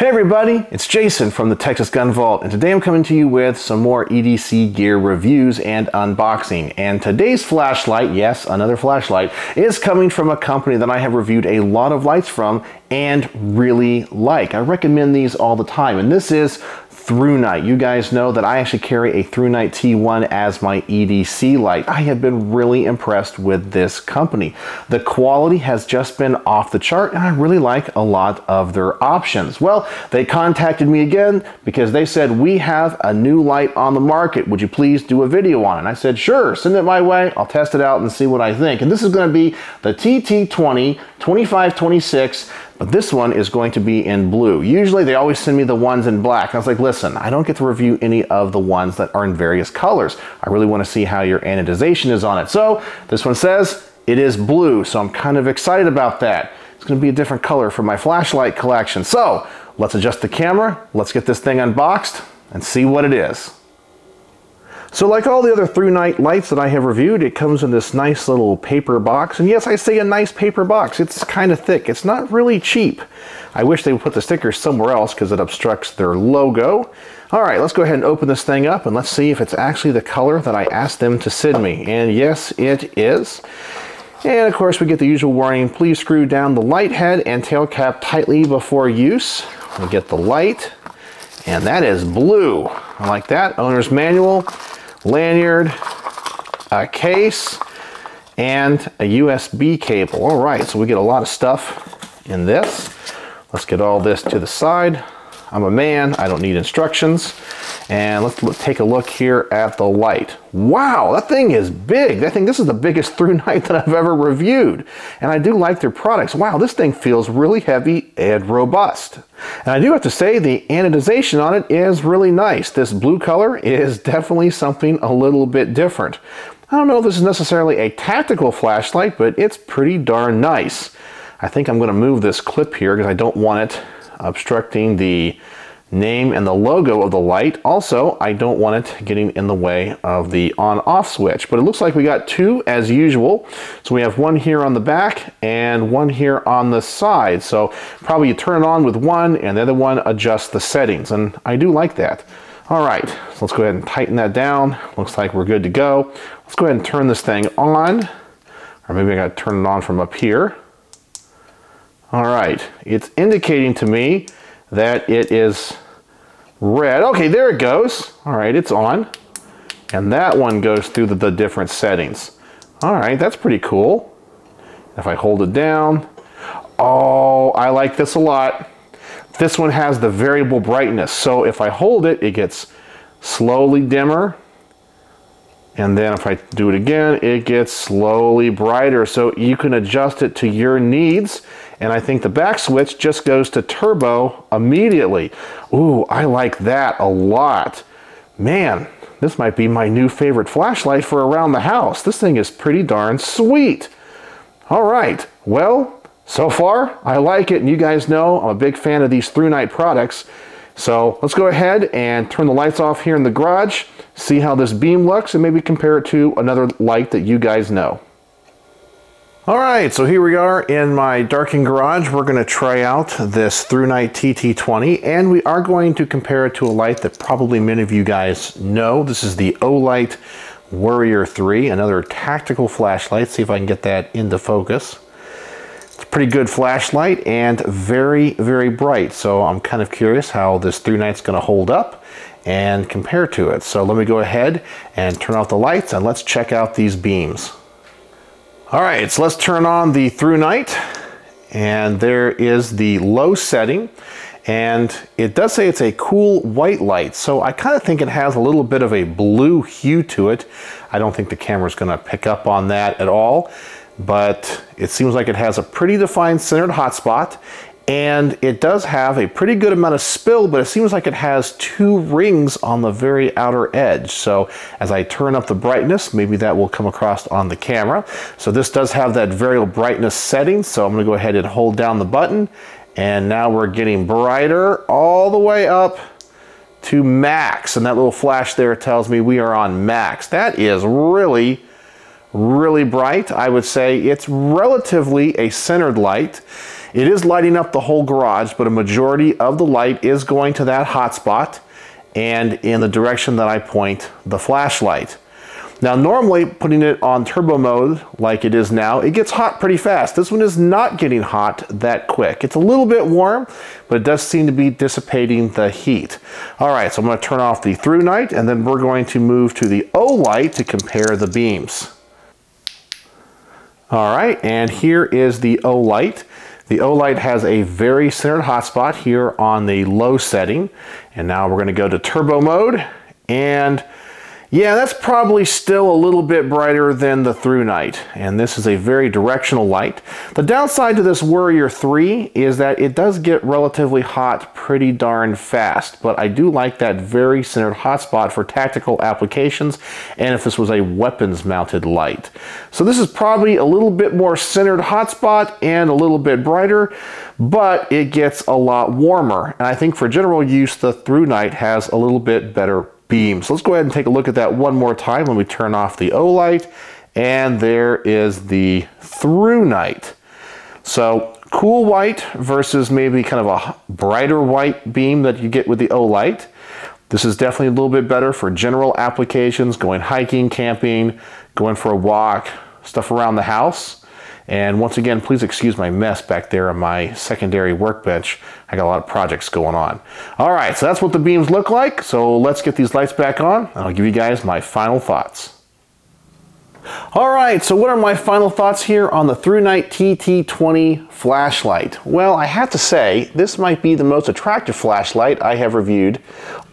Hey everybody, it's Jason from the Texas Gun Vault, and today I'm coming to you with some more EDC gear reviews and unboxing. And today's flashlight, yes, another flashlight, is coming from a company that I have reviewed a lot of lights from and really like. I recommend these all the time, and this is ThruNite. You guys know that I actually carry a ThruNite T1 as my EDC light. I have been really impressed with this company. The quality has just been off the chart and I really like a lot of their options. Well, they contacted me again because they said, we have a new light on the market. Would you please do a video on it? And I said, sure, send it my way. I'll test it out and see what I think. And this is gonna be the TT20 2526 but this one is going to be in blue. Usually they always send me the ones in black. And I was like, listen, I don't get to review any of the ones that are in various colors. I really want to see how your anodization is on it. So this one says it is blue. So I'm kind of excited about that. It's going to be a different color for my flashlight collection. So let's adjust the camera. Let's get this thing unboxed and see what it is. So like all the other ThruNite lights that I have reviewed, it comes in this nice little paper box. And yes, I say a nice paper box. It's kind of thick. It's not really cheap. I wish they would put the stickers somewhere else because it obstructs their logo. All right, let's go ahead and open this thing up and let's see if it's actually the color that I asked them to send me. And yes, it is. And of course, we get the usual warning, please screw down the light head and tail cap tightly before use. We get the light, and that is blue. I like that. Owner's manual lanyard, a case, and a USB cable. All right, so we get a lot of stuff in this. Let's get all this to the side. I'm a man, I don't need instructions. And let's look, take a look here at the light. Wow, that thing is big. I think this is the biggest ThruNite that I've ever reviewed. And I do like their products. Wow, this thing feels really heavy and robust. And I do have to say the anodization on it is really nice. This blue color is definitely something a little bit different. I don't know if this is necessarily a tactical flashlight, but it's pretty darn nice. I think I'm going to move this clip here because I don't want it obstructing the name and the logo of the light. Also, I don't want it getting in the way of the on-off switch, but it looks like we got two as usual. So we have one here on the back and one here on the side. So probably you turn it on with one and the other one adjusts the settings, and I do like that. All right, so let's go ahead and tighten that down. Looks like we're good to go. Let's go ahead and turn this thing on, or maybe I gotta turn it on from up here. All right, it's indicating to me that it is red. Okay, there it goes. All right, it's on. And that one goes through the, the different settings. All right, that's pretty cool. If I hold it down, oh, I like this a lot. This one has the variable brightness. So if I hold it, it gets slowly dimmer and then if I do it again, it gets slowly brighter. So you can adjust it to your needs. And I think the back switch just goes to turbo immediately. Ooh, I like that a lot. Man, this might be my new favorite flashlight for around the house. This thing is pretty darn sweet. All right, well, so far I like it. And you guys know I'm a big fan of these ThruNite products. So let's go ahead and turn the lights off here in the garage, see how this beam looks, and maybe compare it to another light that you guys know. All right, so here we are in my darkened garage. We're gonna try out this ThruNite TT20, and we are going to compare it to a light that probably many of you guys know. This is the Olight Warrior 3, another tactical flashlight. See if I can get that into focus pretty good flashlight and very, very bright. So I'm kind of curious how this ThruNite's gonna hold up and compare to it. So let me go ahead and turn off the lights and let's check out these beams. All right, so let's turn on the ThruNite and there is the low setting and it does say it's a cool white light so I kind of think it has a little bit of a blue hue to it I don't think the camera's gonna pick up on that at all but it seems like it has a pretty defined centered hotspot and it does have a pretty good amount of spill, but it seems like it has two rings on the very outer edge. So as I turn up the brightness, maybe that will come across on the camera. So this does have that variable brightness setting. So I'm gonna go ahead and hold down the button and now we're getting brighter all the way up to max. And that little flash there tells me we are on max. That is really really bright. I would say it's relatively a centered light. It is lighting up the whole garage, but a majority of the light is going to that hotspot and in the direction that I point the flashlight. Now normally putting it on turbo mode like it is now, it gets hot pretty fast. This one is not getting hot that quick. It's a little bit warm, but it does seem to be dissipating the heat. All right, so I'm gonna turn off the ThruNite and then we're going to move to the Olight to compare the beams. All right, and here is the Olight. The Olight has a very centered hotspot here on the low setting. And now we're gonna go to turbo mode and yeah, that's probably still a little bit brighter than the ThruNite, and this is a very directional light. The downside to this Warrior 3 is that it does get relatively hot pretty darn fast, but I do like that very centered hotspot for tactical applications and if this was a weapons mounted light. So this is probably a little bit more centered hotspot and a little bit brighter, but it gets a lot warmer. And I think for general use, the ThruNite has a little bit better beam. So let's go ahead and take a look at that one more time when we turn off the Olight. And there is the ThruNite. So cool white versus maybe kind of a brighter white beam that you get with the Olight. This is definitely a little bit better for general applications, going hiking, camping, going for a walk, stuff around the house. And once again, please excuse my mess back there on my secondary workbench. I got a lot of projects going on. All right, so that's what the beams look like. So let's get these lights back on and I'll give you guys my final thoughts. All right, so what are my final thoughts here on the ThruNite TT20 flashlight? Well, I have to say, this might be the most attractive flashlight I have reviewed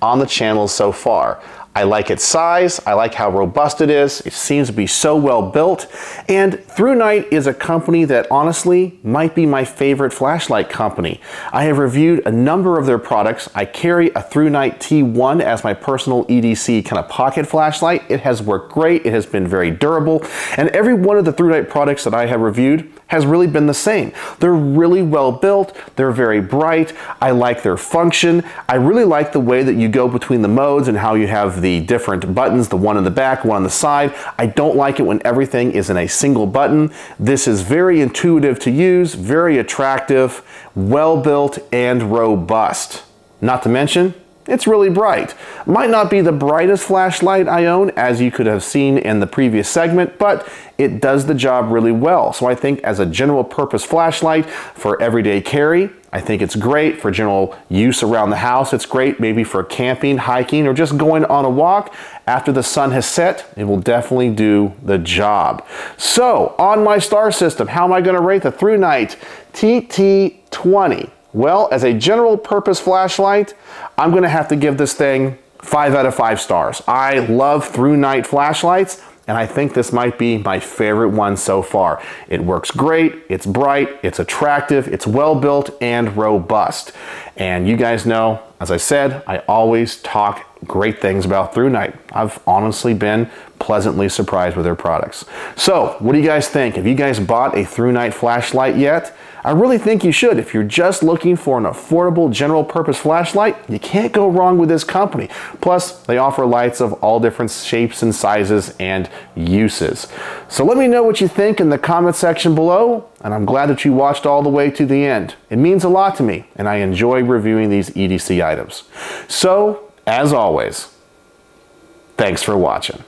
on the channel so far. I like its size, I like how robust it is, it seems to be so well built, and ThruNite is a company that honestly might be my favorite flashlight company. I have reviewed a number of their products. I carry a ThruNite T1 as my personal EDC kind of pocket flashlight. It has worked great, it has been very durable, and every one of the ThruNite products that I have reviewed has really been the same. They're really well built, they're very bright, I like their function, I really like the way that you go between the modes and how you have the different buttons, the one in the back, one on the side. I don't like it when everything is in a single button. This is very intuitive to use, very attractive, well built, and robust. Not to mention, it's really bright. Might not be the brightest flashlight I own, as you could have seen in the previous segment, but it does the job really well. So I think as a general purpose flashlight for everyday carry, I think it's great for general use around the house. It's great maybe for camping, hiking, or just going on a walk after the sun has set. It will definitely do the job. So on my star system, how am I gonna rate the ThruNite TT20? Well, as a general purpose flashlight, I'm gonna have to give this thing five out of five stars. I love ThruNite flashlights and I think this might be my favorite one so far. It works great, it's bright, it's attractive, it's well built and robust. And you guys know, as I said, I always talk great things about ThruNite. I've honestly been pleasantly surprised with their products. So, what do you guys think? Have you guys bought a ThruNite flashlight yet? I really think you should. If you're just looking for an affordable general purpose flashlight, you can't go wrong with this company. Plus, they offer lights of all different shapes and sizes and uses. So let me know what you think in the comment section below, and I'm glad that you watched all the way to the end. It means a lot to me, and I enjoy reviewing these EDC items. So, as always, thanks for watching.